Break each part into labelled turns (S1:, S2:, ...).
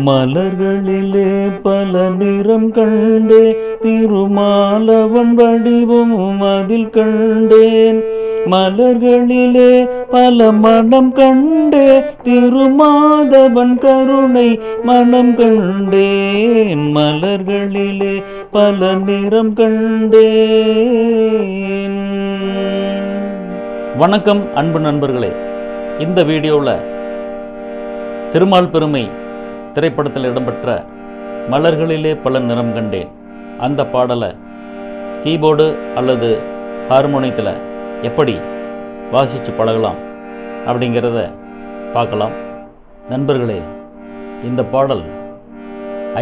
S1: மலர்களிலே பல நிறம் கண்டே திருமாலவன் வடிவமும் அதில் கண்டேன். மலர்களிலே பல மனம் கண்டே திருமாதவன் கருணை மனம் கண்டேன். மலர்களிலே பல நிறம் கண்டேன். வணக்கம் அன்பு நண்பர்களே. இந்த வீடியோவில் திருமால் பெருமை திரைப்படத்தில் இடம்பெற்ற மலர்களிலே பல நிறம் கண்டேன். அந்த பாடலை கீபோர்டு அல்லது ஹார்மோனியத்தில் எப்படி வாசித்து பழகலாம் அப்படிங்கிறத பார்க்கலாம். நண்பர்களே இந்த பாடல்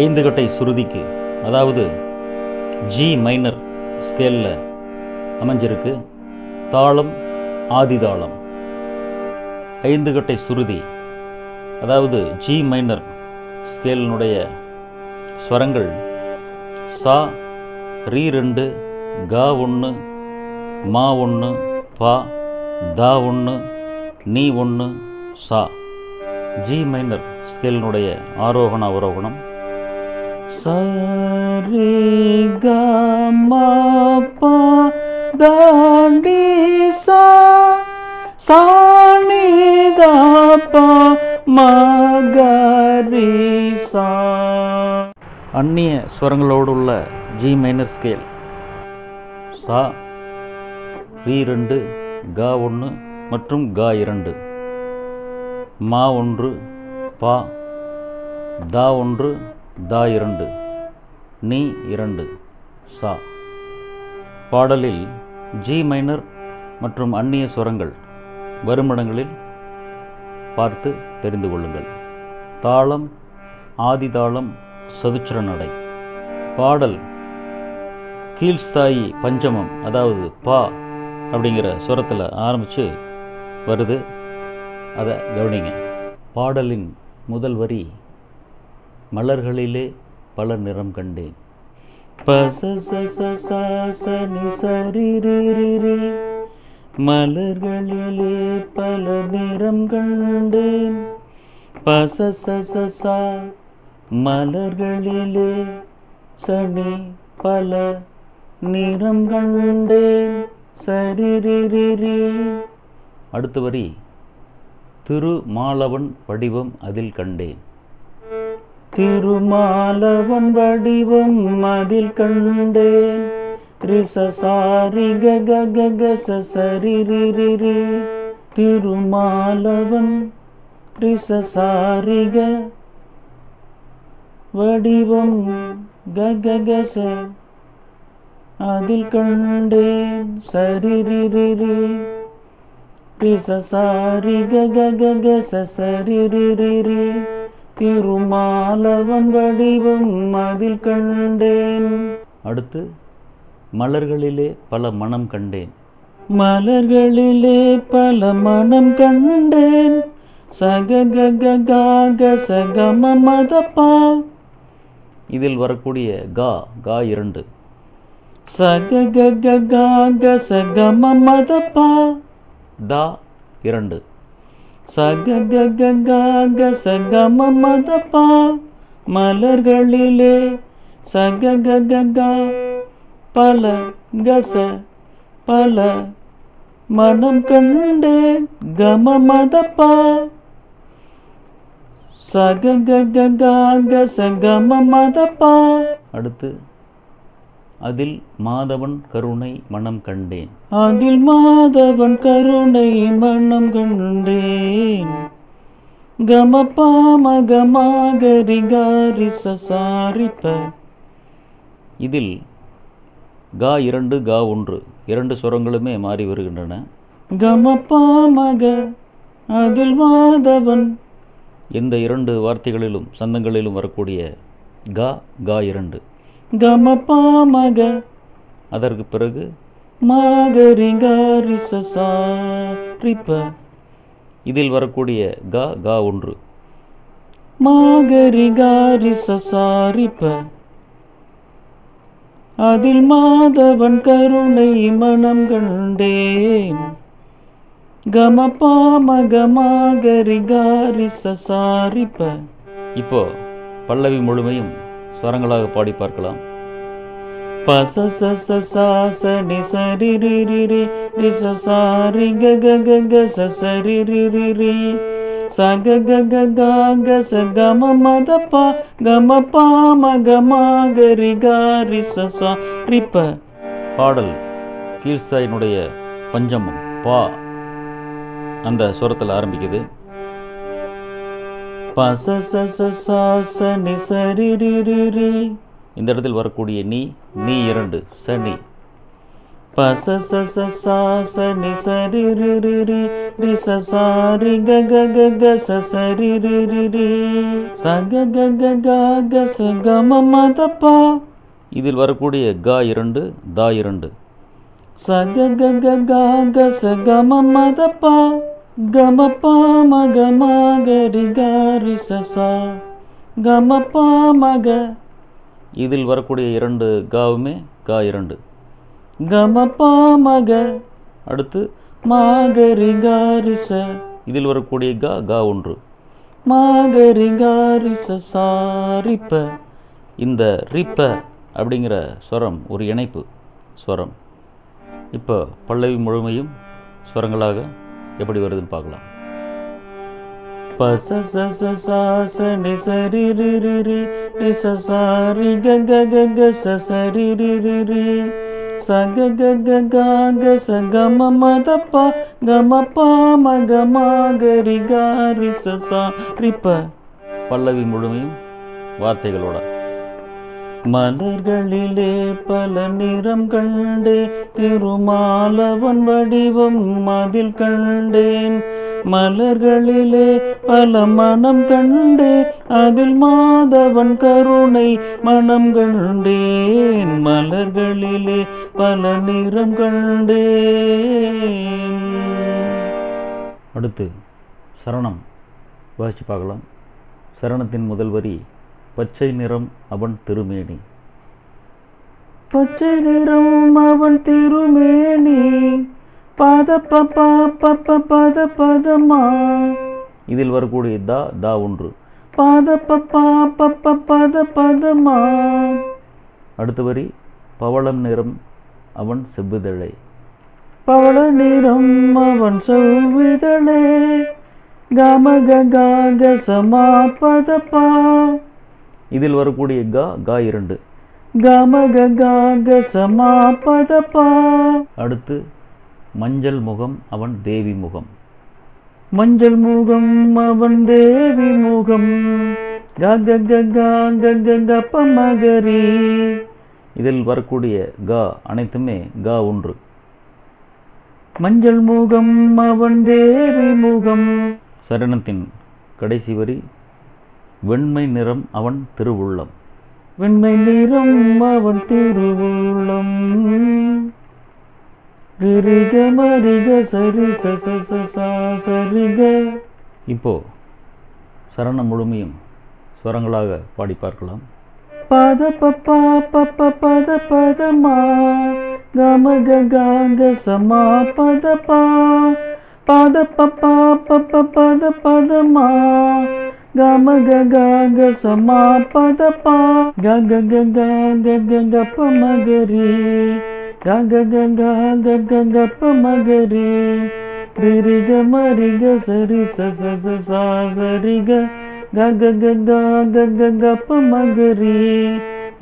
S1: ஐந்து கட்டை சுருதிக்கு அதாவது ஜி மைனர் ஸ்கேலில் அமைஞ்சிருக்கு. தாளம் ஆதிதாளம் ஐந்து கட்டை சுருதி அதாவது ஜி மைனர் ஸ்கேலினுடைய ஸ்வரங்கள் சா ரீ ரெண்டு கா ஒன்று மா ஒன்று பா தா ஒன்று நீ ஒன்று சா. ஜி மைனர் ஸ்கேலினுடைய ஆரோகண அவரோகணம். சரி க மா பா தாண்டி சா. சாணி தா பா மகரி சா அந்நிய ஸ்வரங்களோடு உள்ள ஜி மைனர் ஸ்கேல் சா ரீ ரெண்டு கா ஒன்று மற்றும் கா இரண்டு. மா ஒன்று பா தா ஒன்று தா இரண்டு. நீ இரண்டு. சா. பாடலில் ஜி மைனர் மற்றும் அந்நிய ஸ்வரங்கள். வருமிடங்களில் பார்த்து தெரிந்து கொள்ளுங்கள் தாளம் ஆதிதாளம் சதுச்சிர நடை பாடல் கீழ்ஸ்தாயி பஞ்சமம் அதாவது பா அப்படிங்கிற சுரத்தில் ஆரம்பித்து வருது அதை கவனிங்க பாடலின் முதல் வரி மலர்களிலே பல நிறம் கண்டேன் பச ச ச ச ச சரி மலர்களிலே பல நிறம் கண்டேன். பச மலர்களிலே சனி பல நிறம் கண்டேன். சரி அடுத்த வரி திருமாலவன் வடிவம் அதில் கண்டேன். திருமாலவன் வடிவம் அதில் கண்டேன். ரிசசாரி கக கக சரி ரி ரி ரி திருமாலவன் ரிசசாரி க வடிவம் கக கச அதில் கண்டேன் சரி ரி ரி ரி ரிசசாரி கக கக சரி ரி ரி ரி திருமாலவன் வடிவம் அதில் கண்டேன் அடுத்து மலர்களிலே பல மனம் கண்டேன் மலர்களிலே பல மனம் கண்டேன் சக கக சகம மதப்பா இதில் வரக்கூடிய கா கா இரண்டு சக கக காக சகம மதப்பா தா இரண்டு சக கக காக சகம மதப்பா மலர்களிலே சக கக பல கச பல மனம் கண்டேன் கம மதப்பா சக காக சகம மதப்பா அடுத்து அதில் மாதவன் கருணை மனம் கண்டேன். அதில் மாதவன் கருணை மனம் கண்டேன். கமப்பா மகமாகரி காரி சசாரிப்ப இதில் கா இரண்டு கா ஒன்று. இரண்டு சுரங்களுமே மாறி வருகின்றன. கமப்பா மக அதில் மாதவன் எந்த இரண்டு வார்த்தைகளிலும் சந்தங்களிலும் வரக்கூடிய கா கா இரண்டு. கமப்பா மக அதற்கு பிறகு இதில் வரக்கூடிய கா கா ஒன்று. மாகரிகாரி சசாரிப்ப அதில் மாதவன் கருணை மனம் கண்டேன். கமப்பா மகமாகரி சசாரிப்ப இப்போ பல்லவி முழுமையும் ஸ்வரங்களாக பாடி பார்க்கலாம். பச ச ச நி சரி ரி ரி ரி ச சா க க க ச ரி ரி ரி சக ச க க க க க ச க ம ம த ப க ரி க ச சா பாடல் கீழ்சாயினுடைய பஞ்சமம் பா. அந்த சுரத்தில் ஆரம்பிக்குது. ப ச ச ச சா ச இந்த இடத்தில் வரக்கூடிய நீ நீ இரண்டு சனி ப ச ச ச சா ச நி ச க க க க ரி ரி ரி ரி ச க இதில் வரக்கூடிய க இரண்டு தா இரண்டு. ச க க க க க ச க ம ம த ப க ம ரி ச சா க ம இதில் வரக்கூடிய இரண்டு காவுமே கா இரண்டு. கம மக அடுத்து மாகரிகாரிச இதில் வரக்கூடிய கா கா ஒன்று. மாகரிகாரிச சாரிப்ப. இந்த ரிப்ப அப்படிங்கிற ஸ்வரம் ஒரு இணைப்பு ஸ்வரம். இப்போ பல்லவி முழுமையும் ஸ்வரங்களாக எப்படி வருதுன்னு பார்க்கலாம். பச ச ச சா ச நி ச ரி ரி ரி ரி ச சா ரி க க க க ச ச ரி ரி ரி ரி ச க க க க க ச க ம ம த ப க ம ப ம க ம க ரி க ரி ச சா ரி ப பல்லவி முழுமையும் வார்த்தைகளோட. மலர்களிலே பல நிறம் கண்டே திருமாலவன் வடிவம் மதில் கண்டேன். மலர்களிலே பல மனம் கண்டே அதில் மாதவன் கருணை மனம் கண்டேன். மலர்களிலே பல நிறம் கண்டேன். அடுத்து சரணம். வாசிச்சு பார்க்கலாம். சரணத்தின் முதல் வரி பச்சை நிறம் அவன் திருமேனி. பச்சை நிறம் அவன் திருமேனி. பத ப பப்ப பத பதமா இதில் வரக்கூடிய தா தா ஒன்று பாத ப பப்ப பத பதமா அடுத்த வரி பவளம் நிறம் அவன் செவ்விதழை பவள நிறம் அவன் செவ்விதழே கம க சமா பதப்பா இதில் வரக்கூடிய கா கா இரண்டு கம க சமா பதப்பா அடுத்து மஞ்சள் முகம் அவன் தேவி முகம். மஞ்சள் முகம் அவன் தேவி முகம். மகரி இதில் வரக்கூடிய கா அனைத்துமே கா ஒன்று. மஞ்சள் முகம் அவன் தேவி முகம். சரணத்தின் கடைசி வரி வெண்மை நிறம் அவன் திருவுள்ளம். வெண்மை நிறம் அவன் திருவுள்ளம். ரிரிக மரிக சரி ச ச ச ச சரிக இப்போ சரணம் முழுமையும் ஸ்வரங்களாக பாடி பார்க்கலாம். பத பப்பா பப்ப பத பதமா கமக காங்க சமா பத பா. பத பப்பா பப்ப பத பதமா கமக காங்க சமா பத பா. கக கங்க கங்க ரிரிக மரிக சரி ச ச ச சா சரிக. கக கங்க கங்க ப மகரி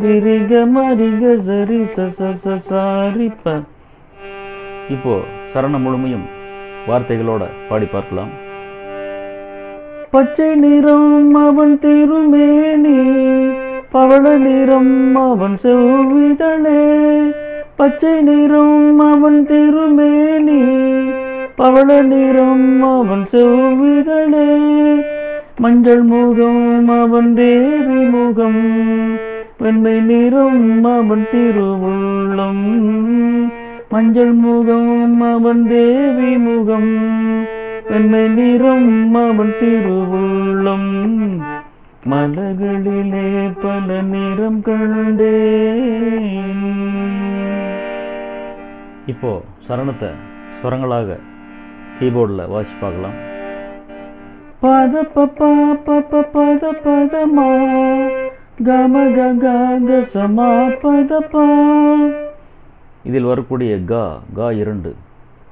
S1: ரிரிக மரிக சரி ச ச ச சாரிப்ப. இப்போ சரணம் முழுமையும் வார்த்தைகளோட பாடி பார்க்கலாம். பச்சை நிறம் அவன் திருமேனி பவள நிறம் அவன் செவ்விதழே. பச்சை நிறம் அவன் திருமேனி பவள நிறம் அவன் செவ்விதழே. மஞ்சள் முகம் அவன் தேவி முகம் வெண்மை நிறம் அவன் திருவுள்ளம். மஞ்சள் முகம் அவன் தேவி முகம் வெண்மை நிறம் அவன் திருவுள்ளம். மலர்களிலே பல நிறம் கண்டே. இப்போ சரணத்தை ஸ்வரங்களாக கீபோர்டில் வாசிச்சு பார்க்கலாம். பத பப்பா பப்ப பத பதமா கம க சமா பத பா இதில் வரக்கூடிய கா கா இரண்டு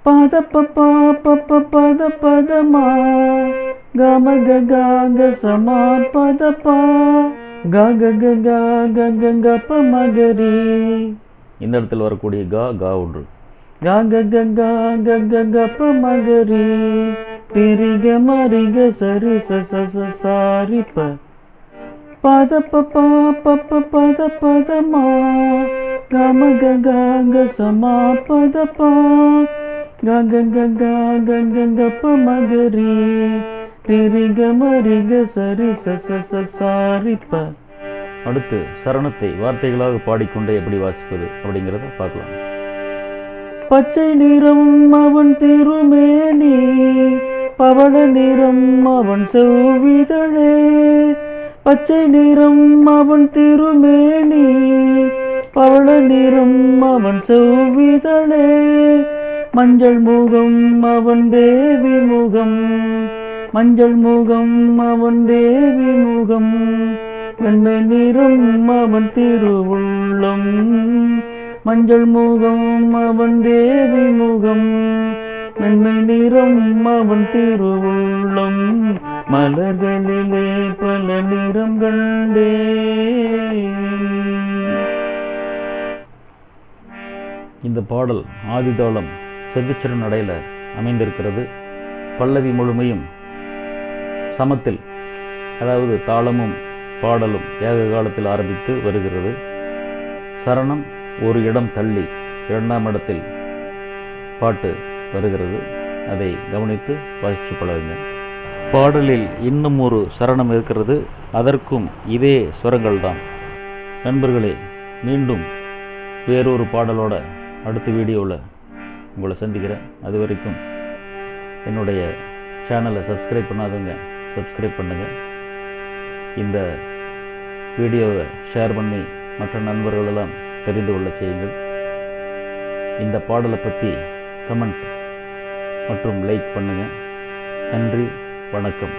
S1: பத ப பா ப ப பத பதமா கம க க சமா பத பா க க க க க ப மகரி இந்த இடத்தில் வரக்கூடிய கா கா ஒன்று க க க க க க க மகரி திரிக மரிக சரி ச ச ச சாரி ப பத ப ப பத பத மா கம க சமா பத பா க க க க க ப. மகரி திரிக மரிக சரி ச ச ச சாரி ப அடுத்து சரணத்தை வார்த்தைகளாக பாடிக்கொண்டே எப்படி வாசிப்பது அப்படிங்கிறத பார்க்கலாம். பச்சை நிறம் அவன் திருமேனி பவள நிறம் அவன் செவ்விதழே. பச்சை நிறம் அவன் திருமேனி பவள நிறம் அவன் செவ்விதழே. மஞ்சள் முகம் அவன் தேவி முகம் மஞ்சள் முகம் அவன் தேவி முகம். வெண்மை நிறம் அவன் திருவுள்ளம் மஞ்சள் முகம் அவன் தேவி முகம். மென்மை நிறம் அவன் திருவுள்ளம். மலர்களிலே பல நிறம் கண்டே இந்த பாடல் ஆதிதாளம் செதுச்சிறு நடையில் அமைந்திருக்கிறது. பல்லவி முழுமையும் சமத்தில் அதாவது தாளமும் பாடலும் ஏக காலத்தில் ஆரம்பித்து வருகிறது. சரணம் ஒரு இடம் தள்ளி இரண்டாம் இடத்தில் பாட்டு வருகிறது. அதை கவனித்து வாசித்து பழகுங்க பாடலில் இன்னும் ஒரு சரணம் இருக்கிறது. அதற்கும் இதே சுரங்கள் தான் நண்பர்களே மீண்டும் வேறொரு பாடலோட அடுத்த வீடியோவில் உங்களை சந்திக்கிறேன். அது வரைக்கும் என்னுடைய சேனலை சப்ஸ்கிரைப் பண்ணாதவங்க சப்ஸ்கிரைப் பண்ணுங்கள் இந்த வீடியோவை ஷேர் பண்ணி மற்ற நண்பர்களெல்லாம் தெரிந்து கொள்ள செய்யுங்கள். இந்த பாடலை பற்றி கமெண்ட் மற்றும் லைக் பண்ணுங்கள் நன்றி வணக்கம்.